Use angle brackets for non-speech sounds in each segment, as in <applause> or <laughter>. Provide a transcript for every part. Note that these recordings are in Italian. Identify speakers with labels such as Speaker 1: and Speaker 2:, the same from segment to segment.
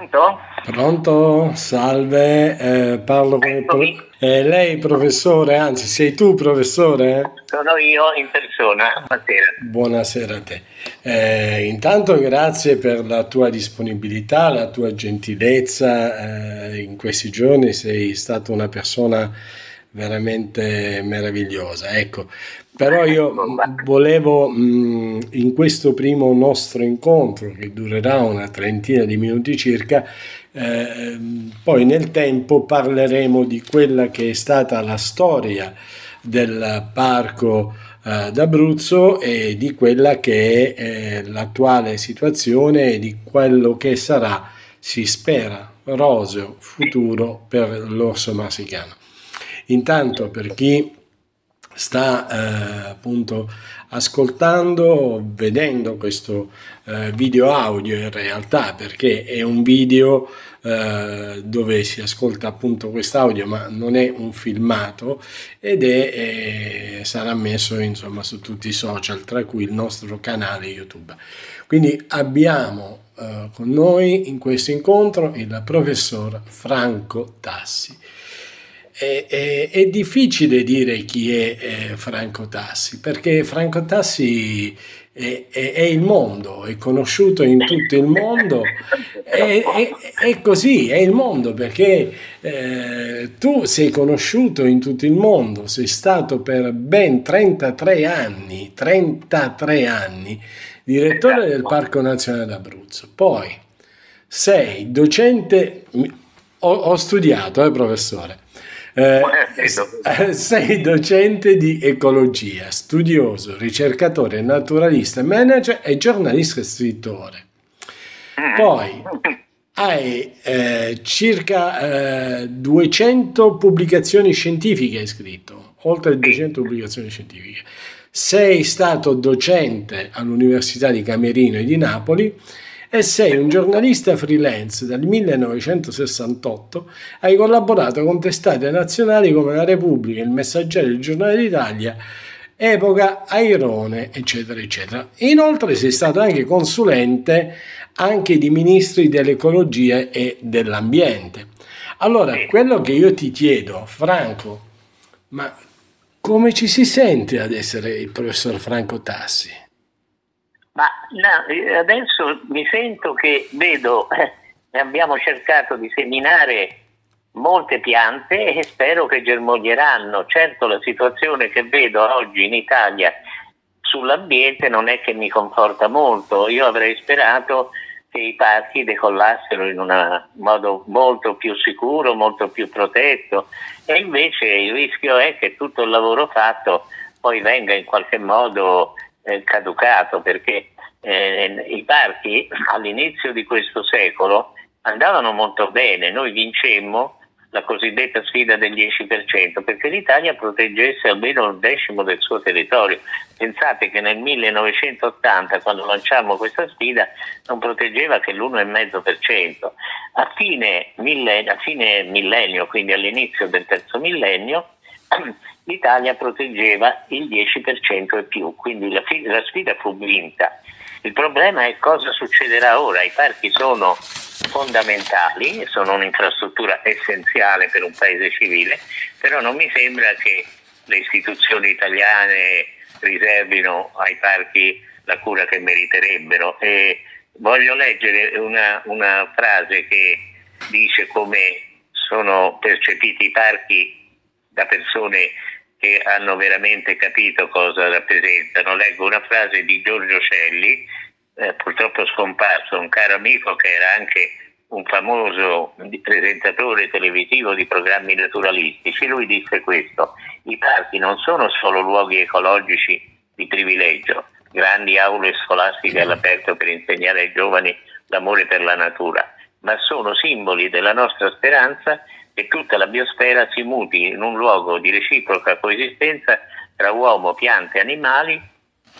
Speaker 1: Pronto?
Speaker 2: Pronto? Salve, eh, parlo con il pro- eh, lei professore, anzi sei tu professore?
Speaker 1: Sono io in persona, buonasera.
Speaker 2: Buonasera a te. Eh, intanto grazie per la tua disponibilità, la tua gentilezza, eh, in questi giorni sei stata una persona veramente meravigliosa. Ecco, però io volevo in questo primo nostro incontro, che durerà una trentina di minuti circa, eh, poi nel tempo parleremo di quella che è stata la storia del parco eh, d'Abruzzo e di quella che è eh, l'attuale situazione e di quello che sarà, si spera, roseo futuro per l'orso marsicano. Intanto per chi sta eh, appunto ascoltando, vedendo questo eh, video audio in realtà perché è un video eh, dove si ascolta appunto quest'audio ma non è un filmato ed è, sarà messo insomma su tutti i social tra cui il nostro canale YouTube. Quindi abbiamo eh, con noi in questo incontro il professor Franco Tassi. È, è, è, difficile dire chi è, è, Franco Tassi, perché Franco Tassi è, è, il mondo, è conosciuto in tutto il mondo, è, così, è il mondo, perché eh, tu sei conosciuto in tutto il mondo, sei stato per ben 33 anni, 33 anni, direttore del Parco Nazionale d'Abruzzo, poi sei docente, ho, ho studiato, eh professore, eh, sei docente di ecologia, studioso, ricercatore, naturalista, manager e giornalista e scrittore. Mm. Poi hai eh, circa eh, 200 pubblicazioni scientifiche hai scritto, oltre 200 pubblicazioni scientifiche. Sei stato docente all'Università di Camerino e di Napoli e sei un giornalista freelance dal 1968, hai collaborato con testate nazionali come La Repubblica, Il Messaggero, Il Giornale d'Italia, Epoca, Airone, eccetera, eccetera. Inoltre sei stato anche consulente anche di ministri dell'ecologia e dell'ambiente. Allora, quello che io ti chiedo, Franco, ma come ci si sente ad essere il professor Franco Tassi?
Speaker 1: Ma no, eh, adesso mi sento che vedo, eh, abbiamo cercato di seminare molte piante e spero che germoglieranno. Certo la situazione che vedo oggi in Italia sull'ambiente non è che mi conforta molto. Io avrei sperato che i parchi decollassero in un modo molto più sicuro, molto più protetto e invece il rischio è che tutto il lavoro fatto poi venga in qualche modo caducato perché eh, i parchi all'inizio di questo secolo andavano molto bene, noi vincemmo la cosiddetta sfida del 10% perché l'Italia proteggesse almeno il decimo del suo territorio. Pensate che nel 1980, quando lanciammo questa sfida, non proteggeva che l'1,5%. A fine, millennio, a fine millennio, quindi all'inizio del terzo millennio, <clears throat> l'Italia proteggeva il 10% e più, quindi la, la sfida fu vinta. Il problema è cosa succederà ora. I parchi sono fondamentali, sono un'infrastruttura essenziale per un paese civile, però non mi sembra che le istituzioni italiane riservino ai parchi la cura che meriterebbero. E voglio leggere una, una frase che dice come sono percepiti i parchi da persone che hanno veramente capito cosa rappresentano. Leggo una frase di Giorgio Celli, eh, purtroppo scomparso, un caro amico che era anche un famoso presentatore televisivo di programmi naturalistici. Lui disse questo, i parchi non sono solo luoghi ecologici di privilegio, grandi aule scolastiche all'aperto per insegnare ai giovani l'amore per la natura, ma sono simboli della nostra speranza che tutta la biosfera si muti in un luogo di reciproca coesistenza tra uomo, piante e animali,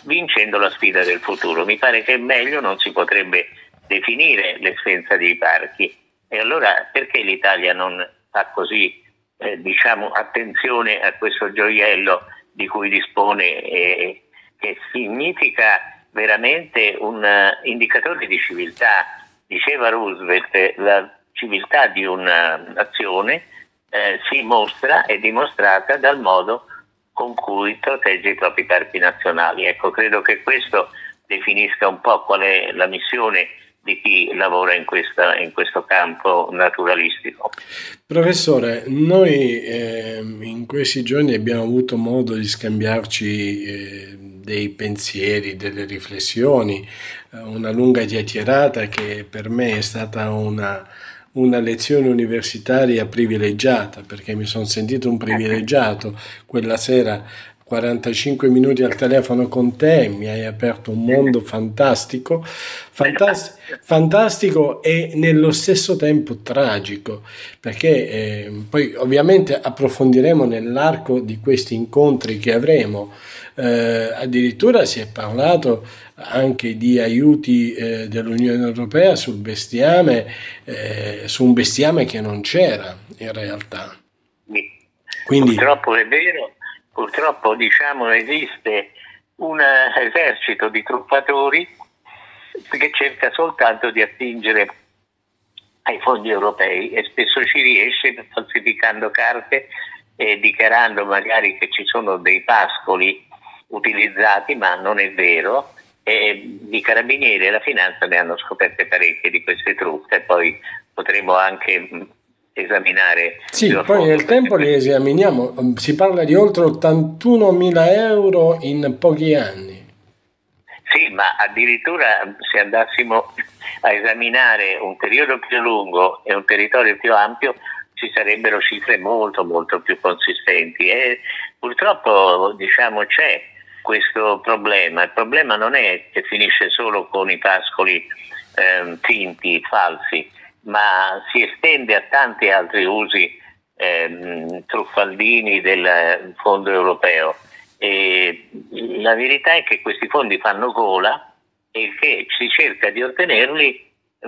Speaker 1: vincendo la sfida del futuro. Mi pare che meglio non si potrebbe definire l'essenza dei parchi. E allora perché l'Italia non fa così eh, diciamo, attenzione a questo gioiello di cui dispone, eh, che significa veramente un uh, indicatore di civiltà, diceva Roosevelt, la civiltà di un'azione eh, si mostra e dimostrata dal modo con cui protegge i propri parchi nazionali. Ecco, credo che questo definisca un po' qual è la missione di chi lavora in, questa, in questo campo naturalistico.
Speaker 2: Professore, noi eh, in questi giorni abbiamo avuto modo di scambiarci eh, dei pensieri, delle riflessioni, eh, una lunga chiacchierata che per me è stata una, una lezione universitaria privilegiata perché mi sono sentito un privilegiato quella sera 45 minuti al telefono con te, mi hai aperto un mondo fantastico, fantas- fantastico e nello stesso tempo tragico, perché eh, poi ovviamente approfondiremo nell'arco di questi incontri che avremo. Eh, addirittura si è parlato anche di aiuti eh, dell'Unione Europea sul bestiame, eh, su un bestiame che non c'era in realtà.
Speaker 1: Quindi, Purtroppo è vero purtroppo diciamo, esiste un esercito di truffatori che cerca soltanto di attingere ai fondi europei e spesso ci riesce falsificando carte e dichiarando magari che ci sono dei pascoli utilizzati, ma non è vero. E I carabinieri e la finanza ne hanno scoperte parecchie di queste truffe, poi potremo anche esaminare.
Speaker 2: Sì, poi nel tempo li esaminiamo, si parla di oltre 81 mila euro in pochi anni.
Speaker 1: Sì, ma addirittura se andassimo a esaminare un periodo più lungo e un territorio più ampio ci sarebbero cifre molto molto più consistenti e purtroppo diciamo c'è questo problema. Il problema non è che finisce solo con i pascoli eh, finti, falsi, ma si estende a tanti altri usi ehm, truffaldini del fondo europeo. E la verità è che questi fondi fanno gola e che si cerca di ottenerli eh,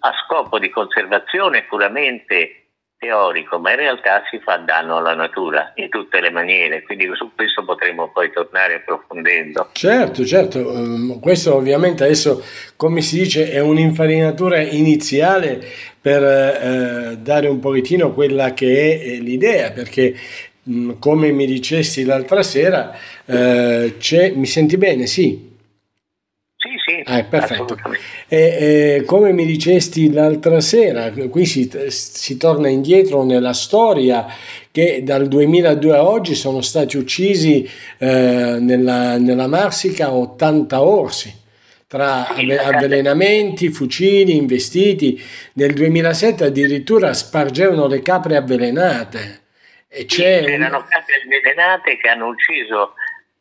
Speaker 1: a scopo di conservazione puramente teorico, ma in realtà si fa danno alla natura in tutte le maniere, quindi su questo potremo poi tornare approfondendo.
Speaker 2: Certo, certo, um, questo ovviamente adesso, come si dice, è un'infarinatura iniziale per eh, dare un pochettino quella che è l'idea, perché come mi dicesti l'altra sera, eh, mi senti bene? Sì. Ah, perfetto. E, e, come mi dicesti l'altra sera, qui si, si, torna indietro nella storia che dal 2002 a oggi sono stati uccisi eh, nella, nella Marsica 80 orsi tra avvelenamenti, fucili, investiti. Nel 2007 addirittura spargevano le capre avvelenate.
Speaker 1: E c'è sì, erano capre avvelenate che hanno ucciso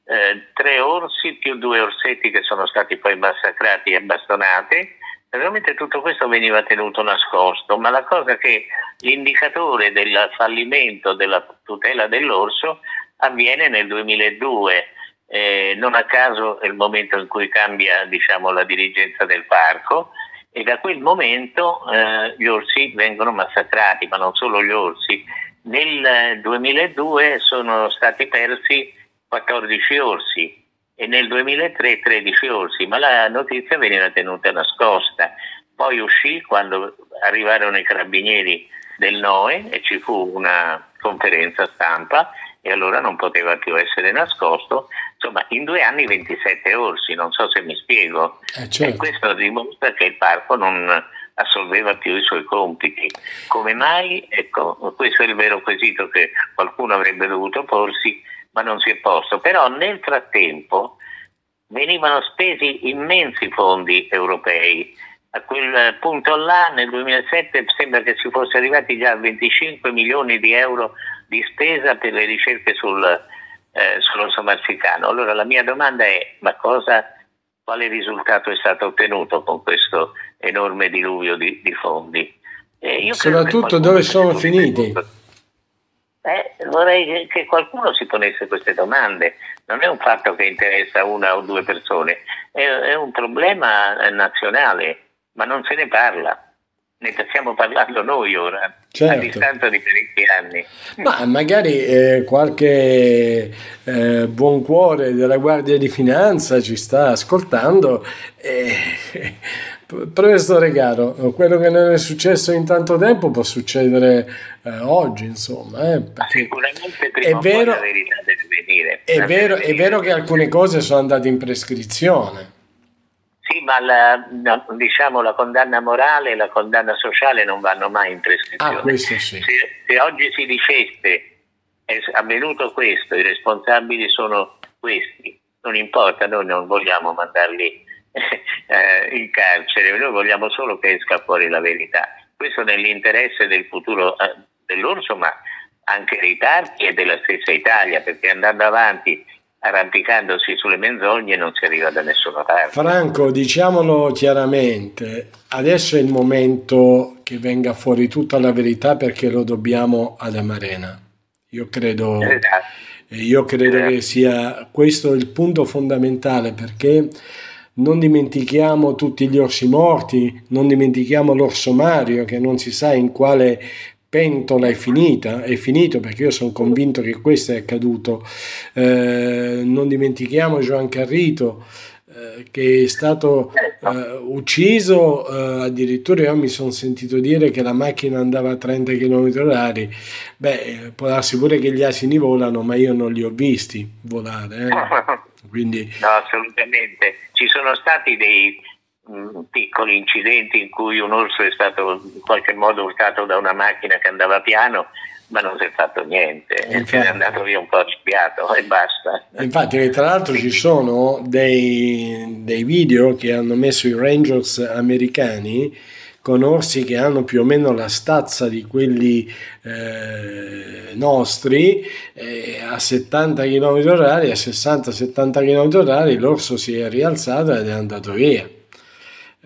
Speaker 1: eh, tre orsi più due orsetti che sono stati poi massacrati e bastonati. Veramente tutto questo veniva tenuto nascosto, ma la cosa che l'indicatore del fallimento della tutela dell'orso avviene nel 2002. Eh, non a caso è il momento in cui cambia diciamo, la dirigenza del parco e da quel momento eh, gli orsi vengono massacrati, ma non solo gli orsi. Nel 2002 sono stati persi 14 orsi e nel 2003 13 orsi, ma la notizia veniva tenuta nascosta. Poi uscì quando arrivarono i carabinieri del NOE e ci fu una conferenza stampa e allora non poteva più essere nascosto. Insomma, in due anni 27 orsi, non so se mi spiego. Eh, certo. E questo dimostra che il parco non assolveva più i suoi compiti. Come mai? Ecco, questo è il vero quesito che qualcuno avrebbe dovuto porsi ma non si è posto. Però nel frattempo venivano spesi immensi fondi europei. A quel punto là, nel 2007, sembra che si fosse arrivati già a 25 milioni di euro di spesa per le ricerche sul, eh, sull'orso marsicano. Allora la mia domanda è, ma cosa, quale risultato è stato ottenuto con questo enorme diluvio di, di fondi?
Speaker 2: Eh, Soprattutto dove sono finiti?
Speaker 1: Eh, vorrei che qualcuno si ponesse queste domande. Non è un fatto che interessa una o due persone, è, è un problema nazionale, ma non se ne parla. Ne stiamo parlando noi ora, certo. a distanza di parecchi anni.
Speaker 2: Ma magari eh, qualche eh, buon cuore della Guardia di Finanza ci sta ascoltando e Professore Caro, quello che non è successo in tanto tempo può succedere eh, oggi, insomma. Eh,
Speaker 1: Sicuramente prima è vero, la verità deve venire.
Speaker 2: È vero, è vero che alcune cose sono andate in prescrizione.
Speaker 1: Sì, ma la, diciamo, la condanna morale e la condanna sociale non vanno mai in prescrizione.
Speaker 2: Ah, questo sì.
Speaker 1: Se, se oggi si dicesse è avvenuto questo, i responsabili sono questi, non importa, noi non vogliamo mandarli <laughs> eh, in carcere, noi vogliamo solo che esca fuori la verità. Questo nell'interesse del futuro eh, dell'orso, ma anche dei parchi e della stessa Italia, perché andando avanti arrampicandosi sulle menzogne non si arriva da nessuna parte.
Speaker 2: Franco, diciamolo chiaramente, adesso è il momento che venga fuori tutta la verità perché lo dobbiamo ad Amarena. Io credo, esatto. io credo esatto. che sia questo il punto fondamentale perché non dimentichiamo tutti gli orsi morti, non dimentichiamo l'orso Mario che non si sa in quale pentola è finita, è finito perché io sono convinto che questo è accaduto. Eh, non dimentichiamo Joan Carrito eh, che è stato eh, ucciso, eh, addirittura io mi sono sentito dire che la macchina andava a 30 km h Beh, può darsi pure che gli asini volano, ma io non li ho visti volare. Eh. <laughs> Quindi...
Speaker 1: No, assolutamente. Ci sono stati dei Mm, piccoli incidenti in cui un orso è stato in qualche modo urtato da una macchina che andava piano ma non si è fatto niente, infatti, è andato via un po' spiato e basta.
Speaker 2: Infatti, tra l'altro, ci sono dei, dei, video che hanno messo i Rangers americani con orsi che hanno più o meno la stazza di quelli eh, nostri eh, a 70 km h a 60-70 km h l'orso si è rialzato ed è andato via.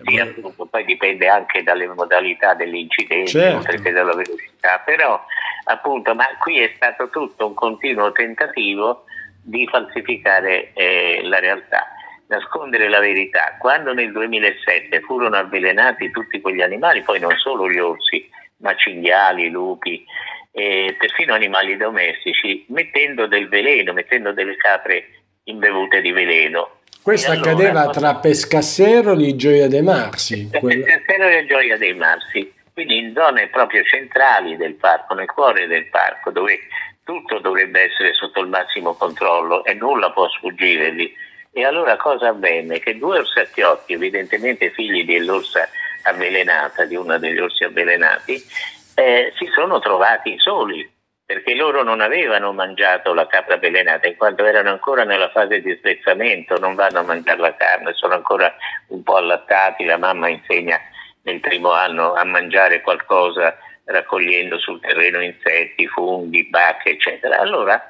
Speaker 1: Sì, appunto, poi dipende anche dalle modalità dell'incidente, certo. oltre che dalla velocità, però appunto, ma qui è stato tutto un continuo tentativo di falsificare eh, la realtà, nascondere la verità. Quando nel 2007 furono avvelenati tutti quegli animali, poi non solo gli orsi, ma cinghiali, lupi, eh, perfino animali domestici, mettendo del veleno, mettendo delle capre imbevute di veleno
Speaker 2: questo allora, accadeva tra Pescassero e Gioia dei Marsi.
Speaker 1: Pescassero e Gioia dei Marsi, quindi in zone proprio centrali del parco, nel cuore del parco, dove tutto dovrebbe essere sotto il massimo controllo e nulla può sfuggire lì. E allora cosa avvenne? Che due orsacchiotti, evidentemente figli dell'orsa avvelenata, di uno degli orsi avvelenati, eh, si sono trovati soli perché loro non avevano mangiato la capra avvelenata in quanto erano ancora nella fase di spezzamento, non vanno a mangiare la carne, sono ancora un po' allattati, la mamma insegna nel primo anno a mangiare qualcosa raccogliendo sul terreno insetti, funghi, bacche, eccetera. Allora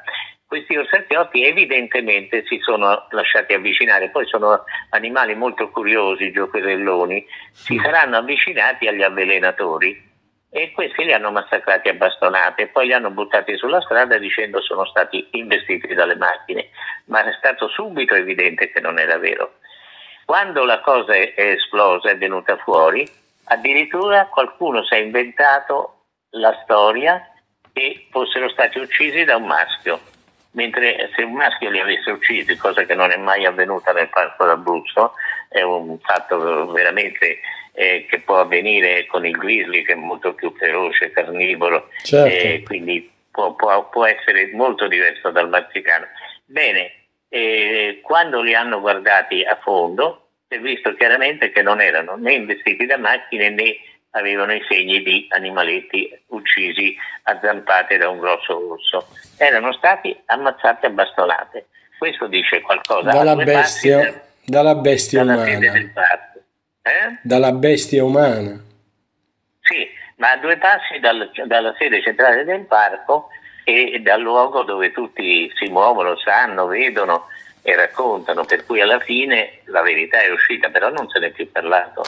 Speaker 1: questi orsacchiotti evidentemente si sono lasciati avvicinare, poi sono animali molto curiosi, giocherelloni, si saranno avvicinati agli avvelenatori. E questi li hanno massacrati a bastonate. E poi li hanno buttati sulla strada dicendo sono stati investiti dalle macchine, ma è stato subito evidente che non era vero. Quando la cosa è esplosa, è venuta fuori, addirittura qualcuno si è inventato la storia che fossero stati uccisi da un maschio, mentre se un maschio li avesse uccisi, cosa che non è mai avvenuta nel parco d'Abruzzo, è un fatto veramente eh, che può avvenire con il grizzly che è molto più feroce, carnivoro, certo. eh, quindi può, può, può, essere molto diverso dal marzicano. Bene, eh, quando li hanno guardati a fondo si è visto chiaramente che non erano né investiti da macchine né avevano i segni di animaletti uccisi a zampate da un grosso orso. Erano stati ammazzati a bastonate. Questo dice qualcosa.
Speaker 2: Dalla bestia, del, dalla bestia dalla umana. Eh? Dalla bestia umana.
Speaker 1: Sì, ma a due passi dal, dalla sede centrale del parco e dal luogo dove tutti si muovono, sanno, vedono e raccontano, per cui alla fine la verità è uscita, però non se ne è più parlato.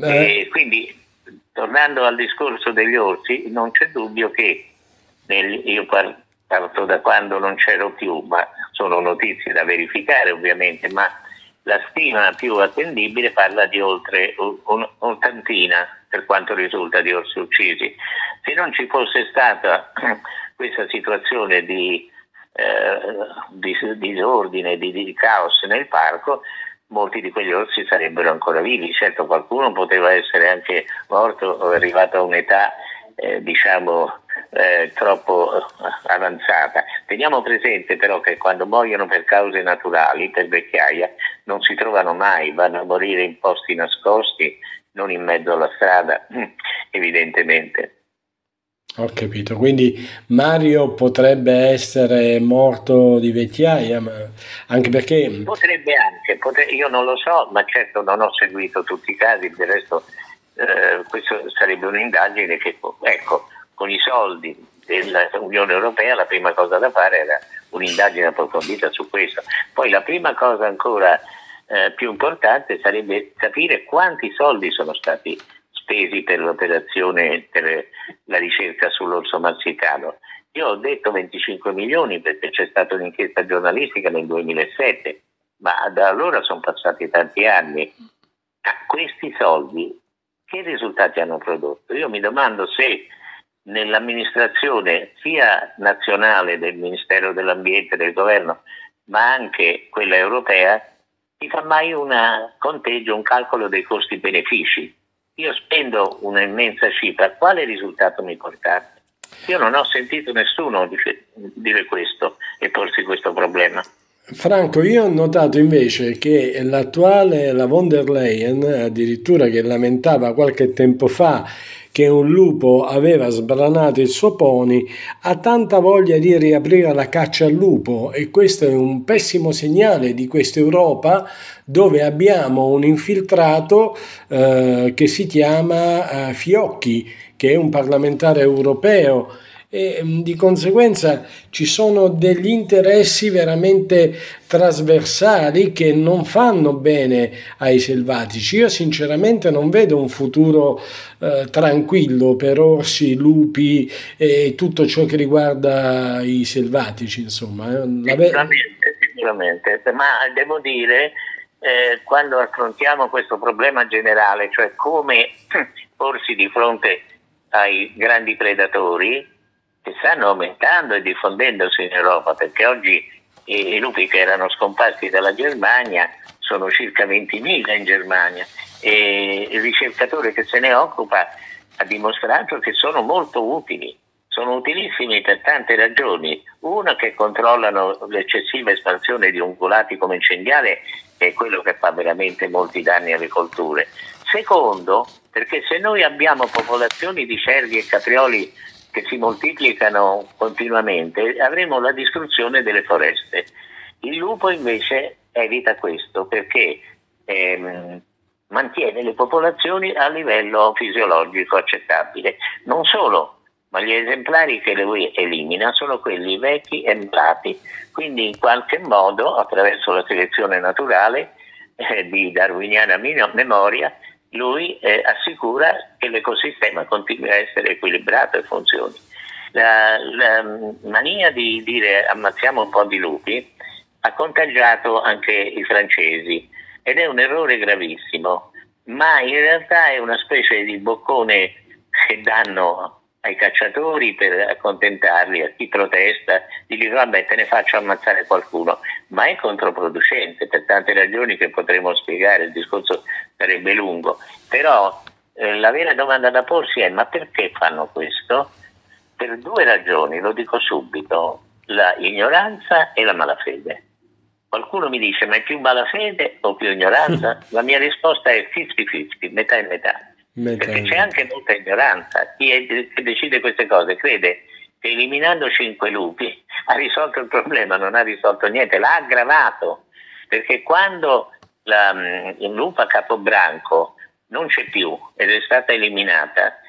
Speaker 1: E quindi, tornando al discorso degli orsi, non c'è dubbio che nel, io parto da quando non c'ero più, ma sono notizie da verificare ovviamente, ma la stima più attendibile parla di oltre un'ottantina per quanto risulta di orsi uccisi. Se non ci fosse stata <clears throat> questa situazione di, eh, di disordine, di, di, caos nel parco, molti di quegli orsi sarebbero ancora vivi. Certo, qualcuno poteva essere anche morto o arrivato a un'età, eh, diciamo, eh, troppo avanzata. Teniamo presente però che quando muoiono per cause naturali, per vecchiaia, non si trovano mai, vanno a morire in posti nascosti, non in mezzo alla strada, <clears throat> evidentemente.
Speaker 2: Ho capito, quindi Mario potrebbe essere morto di vecchiaia, ma anche perché...
Speaker 1: Potrebbe anche, potre... io non lo so, ma certo non ho seguito tutti i casi, del resto eh, questo sarebbe un'indagine che, ecco, con i soldi dell'Unione Europea la prima cosa da fare era un'indagine approfondita su questo. Poi la prima cosa ancora eh, più importante sarebbe capire quanti soldi sono stati spesi per l'operazione, per la ricerca sull'orso marsicano. Io ho detto 25 milioni perché c'è stata un'inchiesta giornalistica nel 2007, ma da allora sono passati tanti anni. A questi soldi che risultati hanno prodotto? Io mi domando se nell'amministrazione sia nazionale del Ministero dell'Ambiente del governo, ma anche quella europea, si fa mai un conteggio, un calcolo dei costi-benefici. Io spendo una immensa cifra, quale risultato mi portate? Io non ho sentito nessuno dire questo e porsi questo problema.
Speaker 2: Franco, io ho notato invece che l'attuale, la von der Leyen, addirittura che lamentava qualche tempo fa che un lupo aveva sbranato il suo pony, ha tanta voglia di riaprire la caccia al lupo e questo è un pessimo segnale di questa Europa dove abbiamo un infiltrato eh, che si chiama eh, Fiocchi, che è un parlamentare europeo e mm, di conseguenza ci sono degli interessi veramente trasversali che non fanno bene ai selvatici. Io sinceramente non vedo un futuro eh, tranquillo per orsi, lupi e tutto ciò che riguarda i selvatici, insomma.
Speaker 1: Eh. Sicuramente, sicuramente, ma devo dire eh, quando affrontiamo questo problema generale, cioè come <clears throat> porsi di fronte ai grandi predatori, che stanno aumentando e diffondendosi in Europa, perché oggi i, lupi che erano scomparsi dalla Germania sono circa 20.000 in Germania e il ricercatore che se ne occupa ha dimostrato che sono molto utili, sono utilissimi per tante ragioni. Una che controllano l'eccessiva espansione di ungulati come incendiare, che è quello che fa veramente molti danni alle colture. Secondo, perché se noi abbiamo popolazioni di cervi e caprioli che si moltiplicano continuamente, avremo la distruzione delle foreste. Il lupo invece evita questo perché ehm, mantiene le popolazioni a livello fisiologico accettabile. Non solo, ma gli esemplari che lui elimina sono quelli vecchi e malati, quindi in qualche modo attraverso la selezione naturale eh, di darwiniana memoria lui eh, assicura che l'ecosistema continui a essere equilibrato e funzioni. La, la mania di dire ammazziamo un po' di lupi ha contagiato anche i francesi ed è un errore gravissimo, ma in realtà è una specie di boccone che danno ai cacciatori per accontentarli, a chi protesta, di dire vabbè te ne faccio ammazzare qualcuno, ma è controproducente per tante ragioni che potremo spiegare, il discorso sarebbe lungo, però eh, la vera domanda da porsi è ma perché fanno questo? Per due ragioni, lo dico subito, la ignoranza e la malafede. Qualcuno mi dice ma è più malafede o più ignoranza? <laughs> La mia risposta è 50-50, metà e metà. Perché c'è anche molta ignoranza. Chi, è, decide queste cose crede che eliminando cinque lupi <laughs> ha risolto il problema, non ha risolto niente, l'ha aggravato. Perché quando la, mm, il lupo capobranco non c'è più ed è stata eliminata,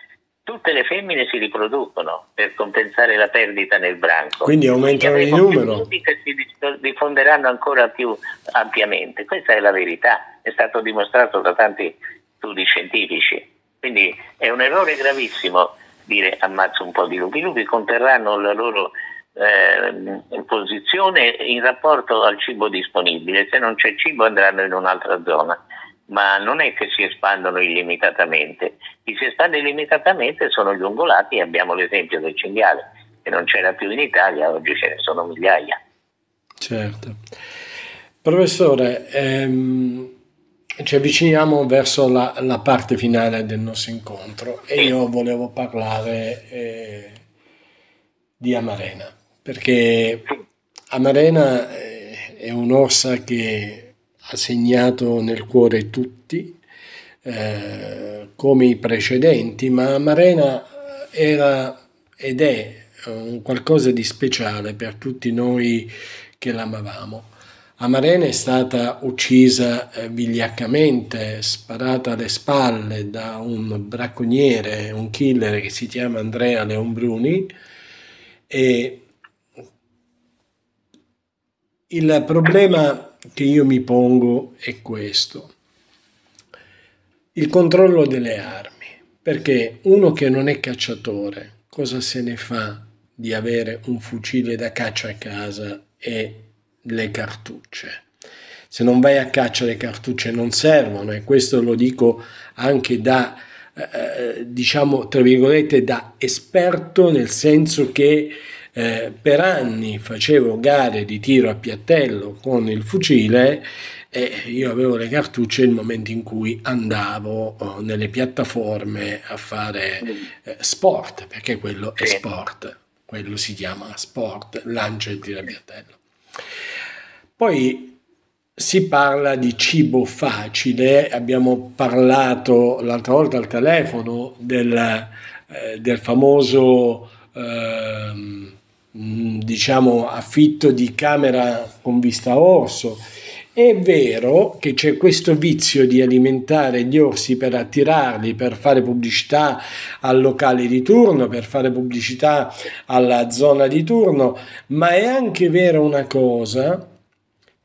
Speaker 1: tutte le femmine si riproducono per compensare la perdita nel branco.
Speaker 2: Quindi aumentano di numero.
Speaker 1: che si diffonderanno ancora più ampiamente. Questa è la verità, è stato dimostrato da tanti studi scientifici. Quindi è un errore gravissimo dire ammazzo un po' di lupi. I lupi conterranno la loro eh, posizione in rapporto al cibo disponibile. Se non c'è cibo andranno in un'altra zona, ma non è che si espandono illimitatamente. Chi si espande illimitatamente sono gli ungolati abbiamo l'esempio del cinghiale, che non c'era più in Italia, oggi ce ne sono migliaia.
Speaker 2: Certo. Professore, ehm, ci avviciniamo verso la, la, parte finale del nostro incontro e io volevo parlare eh, di Amarena, perché Amarena eh, è un'orsa che ha segnato nel cuore tutti, eh, come i precedenti, ma Amarena era ed è un qualcosa di speciale per tutti noi che l'amavamo. Amarena è stata uccisa eh, vigliaccamente, sparata alle spalle da un bracconiere, un killer che si chiama Andrea Leonbruni e il problema che io mi pongo è questo, il controllo delle armi, perché uno che non è cacciatore, cosa se ne fa di avere un fucile da caccia a casa e le cartucce. Se non vai a caccia le cartucce non servono e questo lo dico anche da, eh, diciamo, tra virgolette, da esperto nel senso che eh, per anni facevo gare di tiro a piattello con il fucile e io avevo le cartucce nel momento in cui andavo oh, nelle piattaforme a fare eh, sport, perché quello è sport, quello si chiama sport, lancio e tiro a piattello. Poi si parla di cibo facile, abbiamo parlato l'altra volta al telefono del, eh, del famoso eh, diciamo affitto di camera con vista orso. È vero che c'è questo vizio di alimentare gli orsi per attirarli, per fare pubblicità al locale di turno, per fare pubblicità alla zona di turno, ma è anche vero una cosa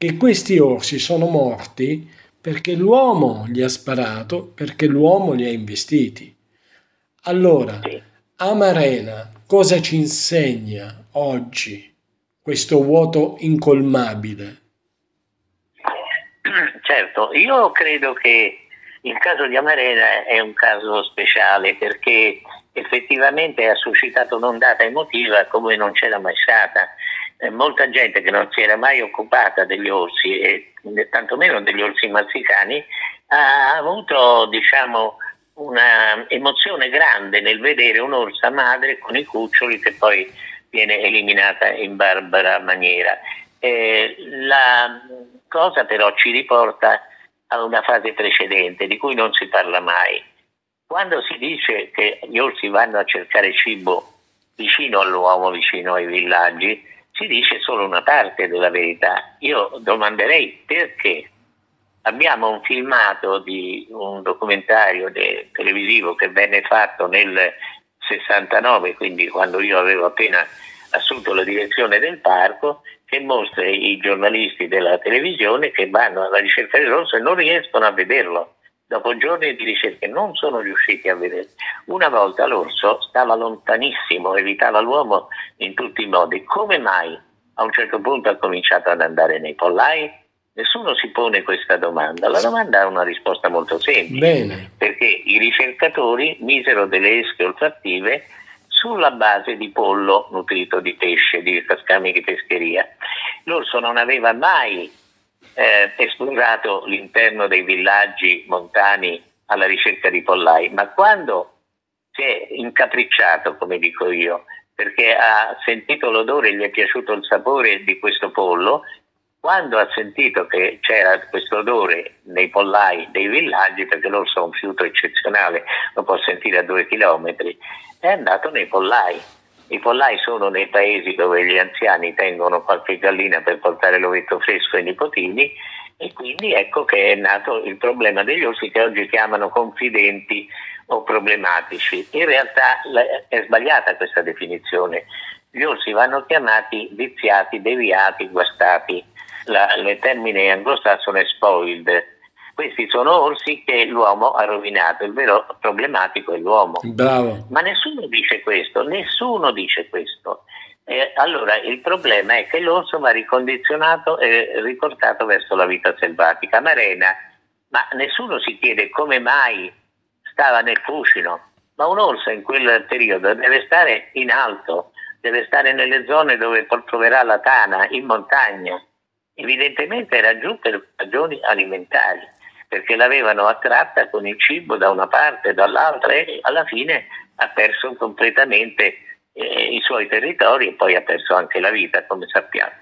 Speaker 2: che questi orsi sono morti perché l'uomo li ha sparato, perché l'uomo li ha investiti. Allora, Amarena cosa ci insegna oggi questo vuoto incolmabile? <clears throat>
Speaker 1: Certo, io credo che il caso di Amarena è un caso speciale perché effettivamente ha suscitato un'ondata emotiva come non c'era mai stata molta gente che non si era mai occupata degli orsi e tantomeno degli orsi marsicani ha avuto diciamo una emozione grande nel vedere un'orsa madre con i cuccioli che poi viene eliminata in barbara maniera. Eh, la cosa però ci riporta a una fase precedente di cui non si parla mai. Quando si dice che gli orsi vanno a cercare cibo vicino all'uomo, vicino ai villaggi, si dice solo una parte della verità. Io domanderei perché abbiamo un filmato di un documentario de- televisivo che venne fatto nel 69, quindi quando io avevo appena assunto la direzione del parco, che mostra i giornalisti della televisione che vanno alla ricerca dell'orso e non riescono a vederlo dopo giorni di ricerche non sono riusciti a vedere. Una volta l'orso stava lontanissimo, evitava l'uomo in tutti i modi. Come mai a un certo punto ha cominciato ad andare nei pollai? Nessuno si pone questa domanda. La domanda ha una risposta molto semplice. Bene. Perché i ricercatori misero delle esche olfattive sulla base di pollo nutrito di pesce, di cascami di pescheria. L'orso non aveva mai eh, esplorato l'interno dei villaggi montani alla ricerca di pollai, ma quando si è incapricciato, come dico io, perché ha sentito l'odore e gli è piaciuto il sapore di questo pollo, quando ha sentito che c'era questo odore nei pollai dei villaggi, perché l'orso ha un fiuto eccezionale, lo può sentire a due chilometri, è andato nei pollai i pollai sono nei paesi dove gli anziani tengono qualche gallina per portare l'ovetto fresco ai nipotini e quindi ecco che è nato il problema degli orsi che oggi chiamano confidenti o problematici. In realtà è sbagliata questa definizione. Gli orsi vanno chiamati viziati, deviati, guastati. La, il termine anglosassone è spoiled, questi sono orsi che l'uomo ha rovinato, il vero problematico è l'uomo.
Speaker 2: Bravo.
Speaker 1: Ma nessuno dice questo, nessuno dice questo. Eh, allora il problema è che l'orso va ricondizionato e riportato verso la vita selvatica. Marena, ma nessuno si chiede come mai stava nel fucino, ma un orso in quel periodo deve stare in alto, deve stare nelle zone dove troverà la tana, in montagna Evidentemente era giù per ragioni alimentari, perché l'avevano attratta con il cibo da una parte e dall'altra e alla fine ha perso completamente eh, i suoi territori e poi ha perso anche la vita, come sappiamo.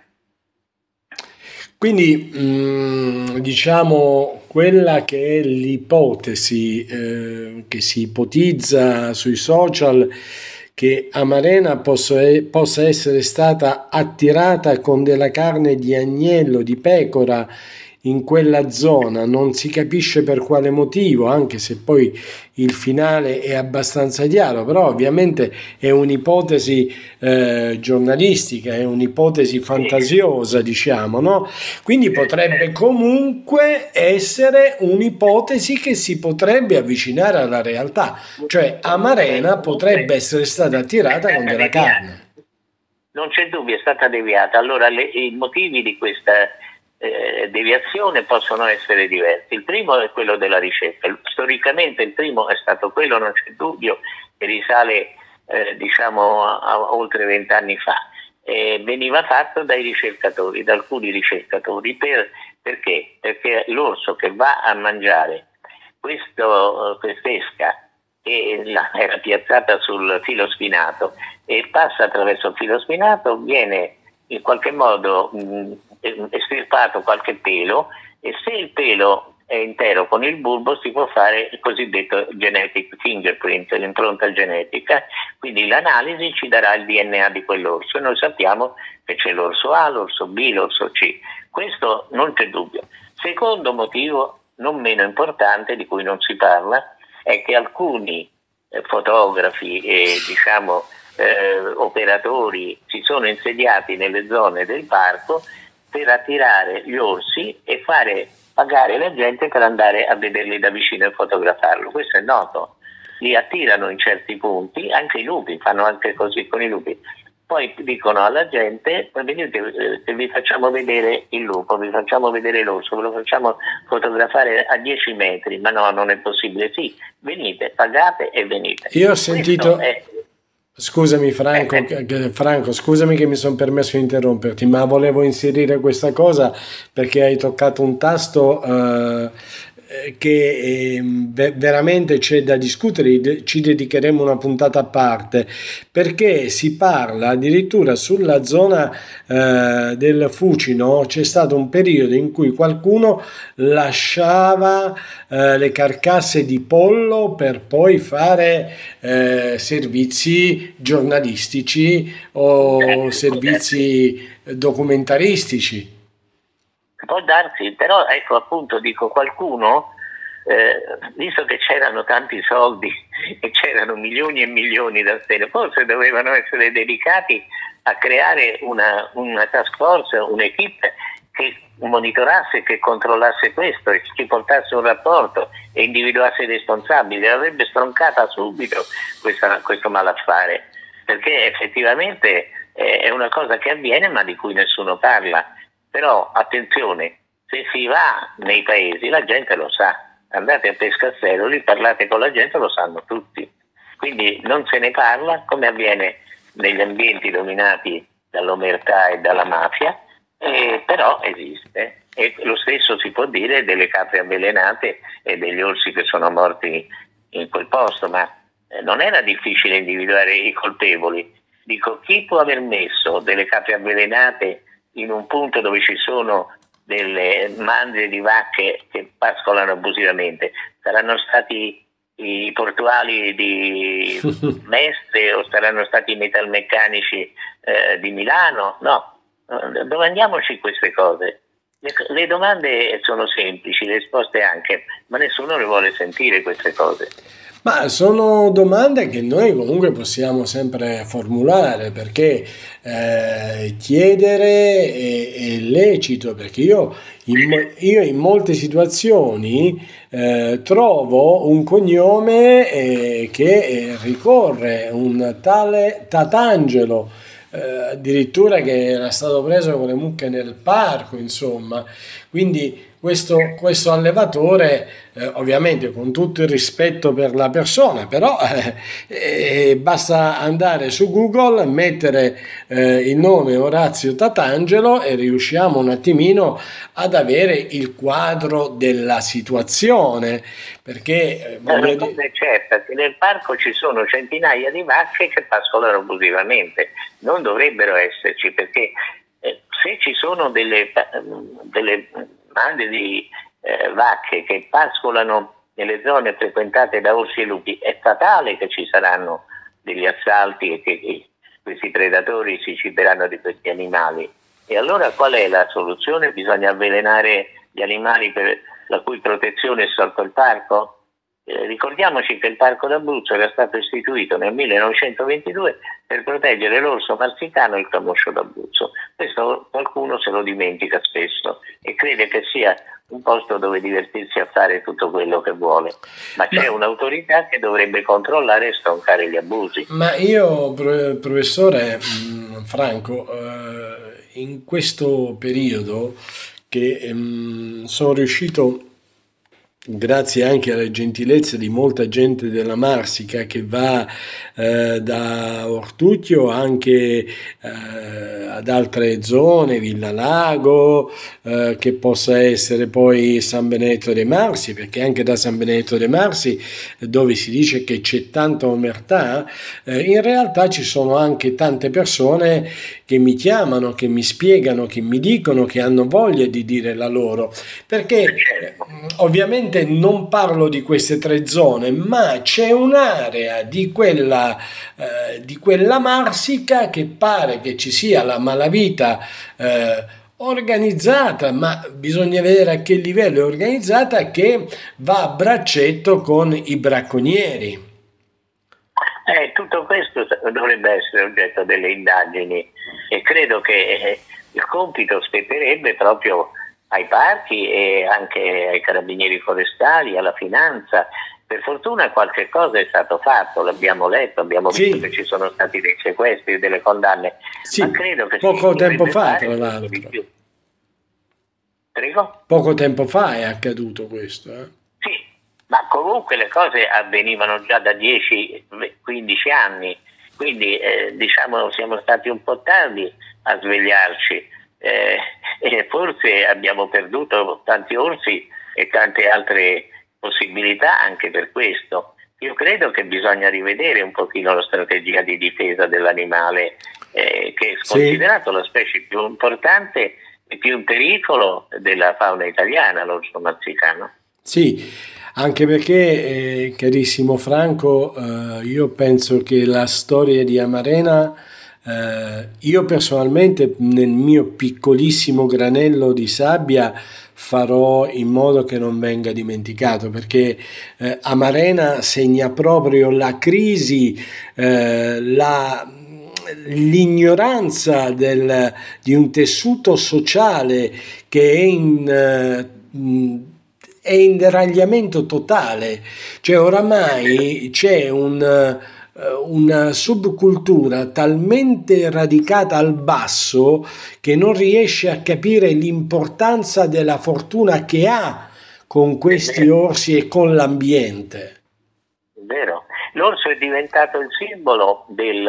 Speaker 2: Quindi mh, diciamo quella che è l'ipotesi eh, che si ipotizza sui social che Amarena possa, possa essere stata attirata con della carne di agnello, di pecora in quella zona, non si capisce per quale motivo, anche se poi il finale è abbastanza chiaro, però ovviamente è un'ipotesi eh, giornalistica, è un'ipotesi fantasiosa, diciamo, no? Quindi potrebbe comunque essere un'ipotesi che si potrebbe avvicinare alla realtà, cioè Amarena potrebbe essere stata attirata con della carne.
Speaker 1: Non c'è dubbio, è stata deviata. Allora, le, i motivi di questa eh, deviazione possono essere diversi. Il primo è quello della ricerca. Storicamente il primo è stato quello, non c'è dubbio, che risale eh, diciamo a, a oltre vent'anni fa. Eh, veniva fatto dai ricercatori, da alcuni ricercatori. Per, perché? Perché l'orso che va a mangiare questo, quest'esca che era piazzata sul filo spinato e passa attraverso il filo spinato viene in qualche modo mh, estirpato qualche pelo e se il pelo è intero con il bulbo si può fare il cosiddetto genetic fingerprint, l'impronta genetica, quindi l'analisi ci darà il DNA di quell'orso e noi sappiamo che c'è l'orso A, l'orso B, l'orso C. Questo non c'è dubbio. Secondo motivo, non meno importante, di cui non si parla, è che alcuni eh, fotografi e diciamo, eh, operatori si sono insediati nelle zone del parco per attirare gli orsi e fare pagare la gente per andare a vederli da vicino e fotografarlo. Questo è noto. Li attirano in certi punti, anche i lupi, fanno anche così con i lupi. Poi dicono alla gente, venite, eh, vi facciamo vedere il lupo, vi facciamo vedere l'orso, ve lo facciamo fotografare a 10 metri, ma no, non è possibile. Sì, venite, pagate e venite.
Speaker 2: Io ho sentito... È, Scusami Franco, Franco, scusami che mi sono permesso di interromperti, ma volevo inserire questa cosa perché hai toccato un tasto eh, eh, che eh, veramente c'è da discutere, ci dedicheremo una puntata a parte, perché si parla addirittura sulla zona eh, del Fucino, c'è stato un periodo in cui qualcuno lasciava eh, le carcasse di pollo per poi fare eh, servizi giornalistici o servizi documentaristici.
Speaker 1: Può darsi, però ecco appunto dico qualcuno, eh, visto che c'erano tanti soldi <laughs> e c'erano milioni e milioni da spendere, forse dovevano essere dedicati a creare una, una task force, un'equipe che monitorasse, che controllasse questo e ci portasse un rapporto e individuasse i responsabili, avrebbe stroncata subito questa, questo malaffare, perché effettivamente eh, è una cosa che avviene ma di cui nessuno parla però attenzione, se si va nei paesi la gente lo sa, andate a Pescasseroli, parlate con la gente, lo sanno tutti. Quindi non se ne parla come avviene negli ambienti dominati dall'omertà e dalla mafia, eh, però esiste. E lo stesso si può dire delle capre avvelenate e degli orsi che sono morti in quel posto, ma eh, non era difficile individuare i colpevoli. Dico, chi può aver messo delle capre avvelenate in un punto dove ci sono delle mandrie di vacche che pascolano abusivamente, saranno stati i portuali di <laughs> Mestre o saranno stati i metalmeccanici eh, di Milano? No, domandiamoci queste cose. Le, le domande sono semplici, le risposte anche, ma nessuno le vuole sentire queste cose.
Speaker 2: Ma sono domande che noi comunque possiamo sempre formulare perché eh, chiedere è, è, lecito, perché io in, io in molte situazioni eh, trovo un cognome eh, che ricorre, un tale Tatangelo. Eh, addirittura che era stato preso con le mucche nel parco, insomma. Quindi questo, questo allevatore, eh, ovviamente con tutto il rispetto per la persona, però <laughs> eh, eh, basta andare su Google, mettere eh, il nome Orazio Tatangelo e riusciamo un attimino ad avere il quadro della situazione. Perché
Speaker 1: eh, cosa è certa che nel parco ci sono centinaia di vacche che pascolano abusivamente, non dovrebbero esserci perché eh, se ci sono delle, delle bande di eh, vacche che pascolano nelle zone frequentate da orsi e lupi, è fatale che ci saranno degli assalti e che questi predatori si ciberanno di questi animali. E allora qual è la soluzione? Bisogna avvelenare gli animali per la cui protezione è sorto il parco? Eh, ricordiamoci che il Parco d'Abruzzo era stato istituito nel 1922 per proteggere l'orso marsicano e il camoscio d'Abruzzo. Questo qualcuno se lo dimentica spesso e crede che sia un posto dove divertirsi a fare tutto quello che vuole, ma c'è ma... un'autorità che dovrebbe controllare e stroncare gli abusi.
Speaker 2: Ma io, professore mm, Franco, eh, in questo periodo che mm, sono riuscito grazie anche alla gentilezza di molta gente della Marsica che va eh, da Ortucchio anche eh, ad altre zone, Villa Lago, eh, che possa essere poi San Benedetto dei Marsi, perché anche da San Benedetto dei Marsi, dove si dice che c'è tanta omertà, eh, in realtà ci sono anche tante persone che mi chiamano, che mi spiegano, che mi dicono che hanno voglia di dire la loro, perché eh, ovviamente non parlo di queste tre zone, ma c'è un'area di quella, eh, di quella marsica che pare che ci sia la malavita eh, organizzata, ma bisogna vedere a che livello è organizzata, che va a braccetto con i bracconieri.
Speaker 1: Eh, tutto questo dovrebbe essere oggetto delle indagini e credo che eh, il compito spetterebbe proprio ai parchi e anche ai carabinieri forestali, alla finanza. Per fortuna qualche cosa è stato fatto, l'abbiamo letto, abbiamo sì. visto che ci sono stati dei sequestri, delle condanne,
Speaker 2: sì, ma credo che poco tempo fa tra l'altro.
Speaker 1: Prego?
Speaker 2: Poco tempo fa è accaduto questo. Eh?
Speaker 1: Sì, ma comunque le cose avvenivano già da 10-15 anni quindi eh, diciamo siamo stati un po' tardi a svegliarci eh, e forse abbiamo perduto tanti orsi e tante altre possibilità anche per questo. Io credo che bisogna rivedere un pochino la strategia di difesa dell'animale eh, che è considerato sì. la specie più importante e più in pericolo della fauna italiana, l'orso mazzicano.
Speaker 2: Sì, anche perché, eh, carissimo Franco, eh, io penso che la storia di Amarena, eh, io personalmente nel mio piccolissimo granello di sabbia farò in modo che non venga dimenticato perché eh, Amarena segna proprio la crisi, eh, la l'ignoranza del, di un tessuto sociale che è in, eh, è in deragliamento totale, cioè oramai c'è un, una subcultura talmente radicata al basso che non riesce a capire l'importanza della fortuna che ha con questi orsi e con l'ambiente.
Speaker 1: Vero, l'orso è diventato il simbolo del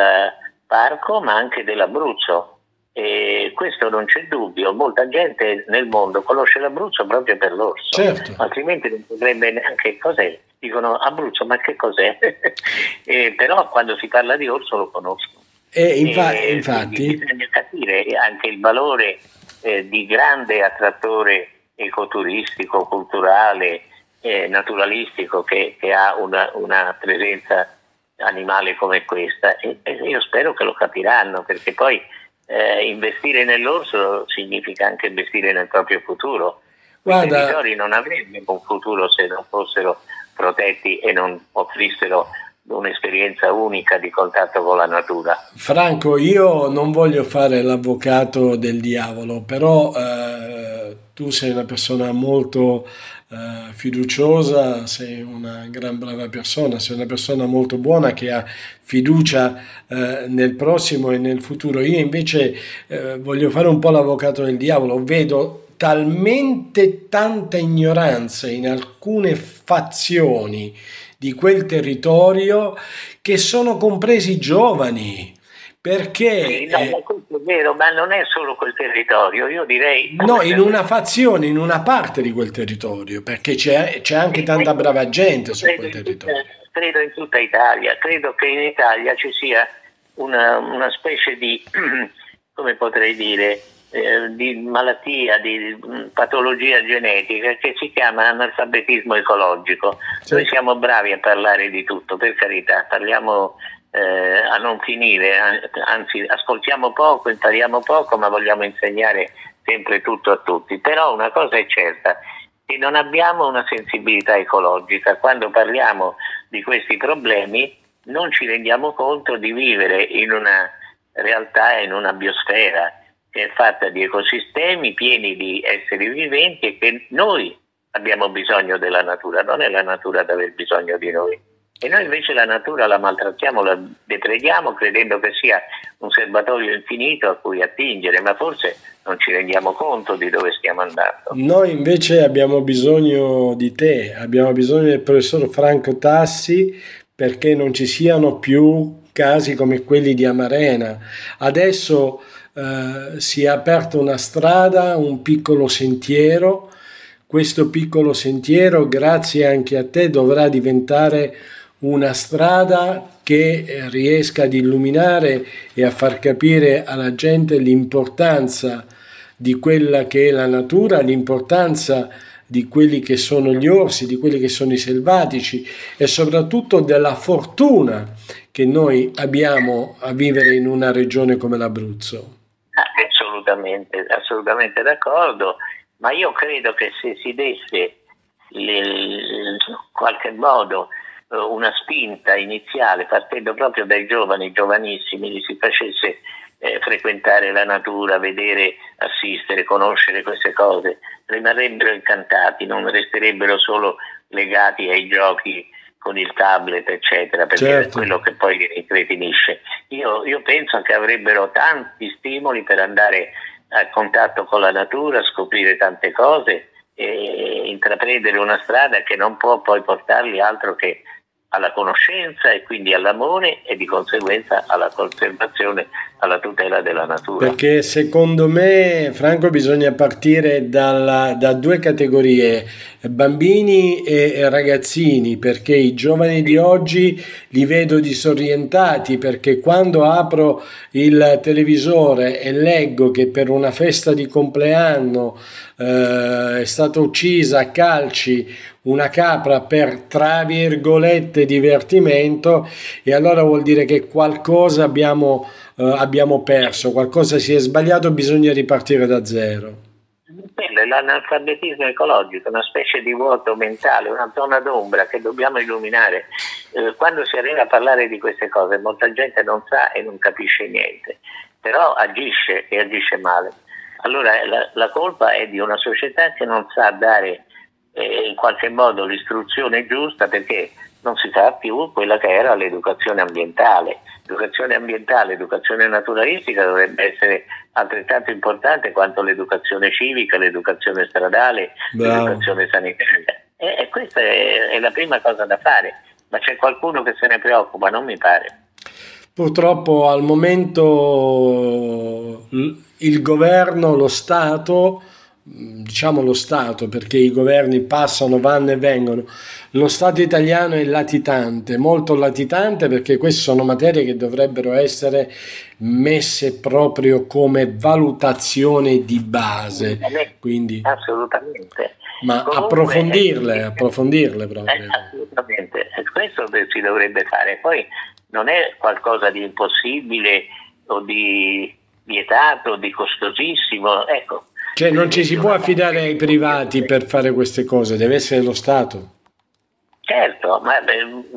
Speaker 1: parco ma anche dell'Abruzzo e questo non c'è dubbio, molta gente nel mondo conosce l'Abruzzo proprio per l'orso, certo. altrimenti non potrebbe neanche cos'è. Dicono Abruzzo, ma che cos'è? <laughs> eh, però quando si parla di orso lo conoscono.
Speaker 2: E infa- e infatti
Speaker 1: bisogna capire anche il valore eh, di grande attrattore ecoturistico, culturale, eh, naturalistico che, che ha una, una, presenza animale come questa e, e io spero che lo capiranno perché poi eh, investire nell'orso significa anche investire nel proprio futuro. Guarda, I territori non avrebbero un futuro se non fossero protetti e non offrissero un'esperienza unica di contatto con la natura.
Speaker 2: Franco, io non voglio fare l'avvocato del diavolo, però eh, tu sei una persona molto eh, fiduciosa, sei una gran brava persona, sei una persona molto buona che ha fiducia eh, nel prossimo e nel futuro. Io invece eh, voglio fare un po' l'avvocato del diavolo, vedo talmente tanta ignoranza in alcune fazioni di quel territorio che sono compresi giovani. Perché...
Speaker 1: Sì, no,
Speaker 2: eh,
Speaker 1: questo è vero, ma non è solo quel territorio, io direi...
Speaker 2: No, in una fazione, in una parte di quel territorio, perché c'è, c'è anche tanta brava gente su quel territorio.
Speaker 1: Credo in tutta Italia, credo che in Italia ci sia una, una specie di, <clears throat> come potrei dire, eh, di malattia, di patologia genetica che si chiama analfabetismo ecologico. Sì. Noi siamo bravi a parlare di tutto, per carità, parliamo eh, a non finire, anzi ascoltiamo poco, impariamo poco, ma vogliamo insegnare sempre tutto a tutti. Però una cosa è certa, che non abbiamo una sensibilità ecologica. Quando parliamo di questi problemi non ci rendiamo conto di vivere in una realtà, in una biosfera che è fatta di ecosistemi pieni di esseri viventi e che noi abbiamo bisogno della natura, non è la natura ad aver bisogno di noi. E noi invece la natura la maltrattiamo, la deprediamo credendo che sia un serbatoio infinito a cui attingere, ma forse non ci rendiamo conto di dove stiamo andando.
Speaker 2: Noi invece abbiamo bisogno di te, abbiamo bisogno del professor Franco Tassi perché non ci siano più casi come quelli di Amarena. Adesso eh, si è aperta una strada, un piccolo sentiero. Questo piccolo sentiero, grazie anche a te, dovrà diventare una strada che riesca ad illuminare e a far capire alla gente l'importanza di quella che è la natura, l'importanza di quelli che sono gli orsi, di quelli che sono i selvatici e soprattutto della fortuna che noi abbiamo a vivere in una regione come l'Abruzzo.
Speaker 1: Assolutamente, assolutamente d'accordo, ma io credo che se si desse in qualche modo eh, una spinta iniziale partendo proprio dai giovani, giovanissimi, li si facesse eh, frequentare la natura, vedere, assistere, conoscere queste cose, rimarrebbero incantati, non resterebbero solo legati ai giochi con il tablet, eccetera, perché certo. è quello che poi cretinisce. Io, io penso che avrebbero tanti stimoli per andare a contatto con la natura, scoprire tante cose e intraprendere una strada che non può poi portarli altro che alla conoscenza e quindi all'amore e di conseguenza alla conservazione, alla tutela della natura.
Speaker 2: Perché secondo me, Franco, bisogna partire dalla, da due categorie, bambini e ragazzini, perché i giovani di oggi li vedo disorientati, perché quando apro il televisore e leggo che per una festa di compleanno eh, è stata uccisa a calci una capra per tra virgolette divertimento e allora vuol dire che qualcosa abbiamo, eh, abbiamo perso, qualcosa si è sbagliato, bisogna ripartire da zero.
Speaker 1: È l'analfabetismo ecologico, una specie di vuoto mentale, una zona d'ombra che dobbiamo illuminare. Eh, quando si arriva a parlare di queste cose molta gente non sa e non capisce niente, però agisce e agisce male. Allora la, la colpa è di una società che non sa dare eh, in qualche modo l'istruzione giusta perché non si fa più quella che era l'educazione ambientale. L'educazione ambientale, l'educazione naturalistica dovrebbe essere altrettanto importante quanto l'educazione civica, l'educazione stradale, Bravo. l'educazione sanitaria. E, e questa è, è la prima cosa da fare, ma c'è qualcuno che se ne preoccupa, non mi pare.
Speaker 2: Purtroppo al momento il governo, lo Stato, diciamo lo Stato, perché i governi passano, vanno e vengono. Lo Stato italiano è latitante, molto latitante perché queste sono materie che dovrebbero essere messe proprio come valutazione di base. Quindi,
Speaker 1: assolutamente.
Speaker 2: Ma Comunque, approfondirle, eh, approfondirle proprio.
Speaker 1: Eh, assolutamente, questo si dovrebbe fare. Poi non è qualcosa di impossibile o di vietato, di costosissimo. Ecco,
Speaker 2: cioè non ci si può affidare ai privati per fare queste cose, deve essere lo Stato.
Speaker 1: Certo, ma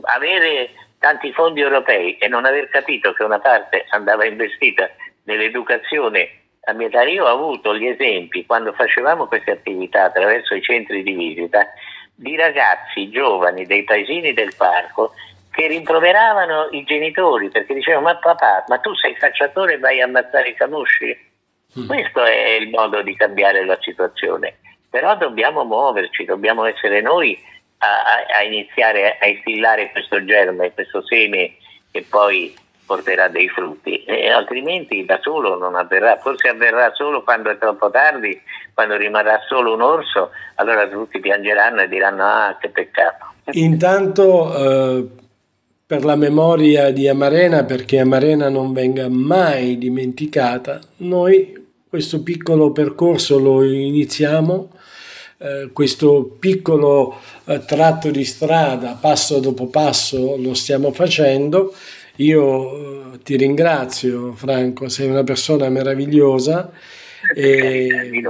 Speaker 1: avere tanti fondi europei e non aver capito che una parte andava investita nell'educazione ambientale, io ho avuto gli esempi quando facevamo queste attività attraverso i centri di visita di ragazzi giovani dei paesini del parco che rimproveravano i genitori perché dicevano ma papà, ma tu sei cacciatore e vai a ammazzare i camosci? Mm. Questo è il modo di cambiare la situazione. Però dobbiamo muoverci, dobbiamo essere noi a, a, a iniziare a instillare questo germe, questo seme che poi porterà dei frutti, e altrimenti da solo non avverrà, forse avverrà solo quando è troppo tardi, quando rimarrà solo un orso, allora tutti piangeranno e diranno ah che peccato.
Speaker 2: Intanto eh, per la memoria di Amarena, perché Amarena non venga mai dimenticata, noi questo piccolo percorso lo iniziamo, eh, questo piccolo eh, tratto di strada, passo dopo passo, lo stiamo facendo io eh, ti ringrazio Franco, sei una persona meravigliosa. E,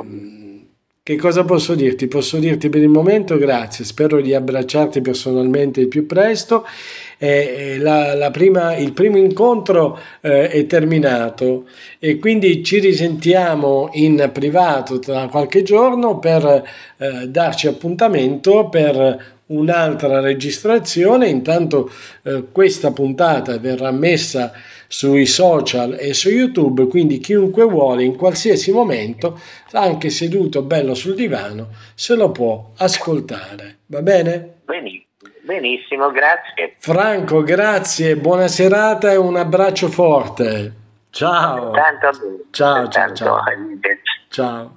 Speaker 2: che cosa posso dirti? Posso dirti per il momento grazie, spero di abbracciarti personalmente il più presto. Eh, la, la prima, il primo incontro eh, è terminato e quindi ci risentiamo in privato tra qualche giorno per eh, darci appuntamento per un'altra registrazione. Intanto eh, questa puntata verrà messa sui social e su YouTube, quindi chiunque vuole in qualsiasi momento, anche seduto bello sul divano, se lo può ascoltare. Va bene?
Speaker 1: Benissimo, grazie.
Speaker 2: Franco, grazie, buona serata e un abbraccio forte. Ciao.
Speaker 1: Tanto,
Speaker 2: ciao, ciao, ciao. ciao.